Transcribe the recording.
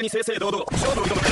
俺に正々堂々勝負を挑む。